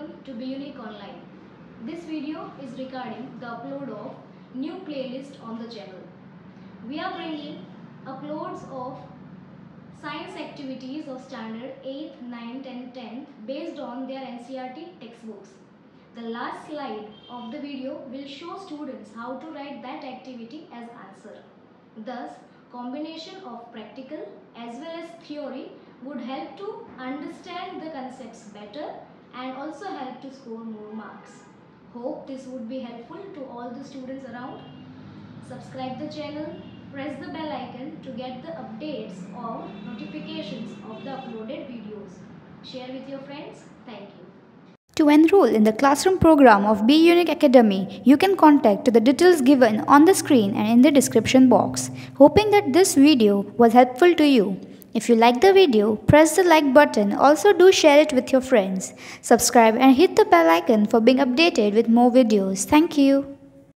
Unique Online. This video is regarding the upload of new playlist on the channel. We are bringing uploads of science activities of standard 8th, 9th and 10th based on their NCERT textbooks. The last slide of the video will show students how to write that activity as answer. Thus, combination of practical as well as theory would help to understand the concepts better and also help to score more marks. Hope this would be helpful to all the students around. Subscribe the channel, press the bell icon to get the updates or notifications of the uploaded videos. Share with your friends. Thank you. To enroll in the classroom program of B Unique Academy, you can contact the details given on the screen and in the description box. Hoping that this video was helpful to you. If you like the video, press the like button. Also do share it with your friends. Subscribe and hit the bell icon for being updated with more videos. Thank you.